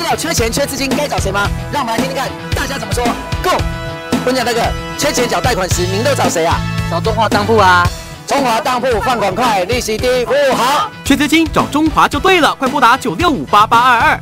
知道缺钱缺资金该找谁吗？让我们来听听看大家怎么说。Go，温家大哥，缺钱找贷款时，您都找谁啊？找中华当铺啊！中华当铺放款快，利息低，服务好。缺资金找中华就对了，快拨打九六五八八二二。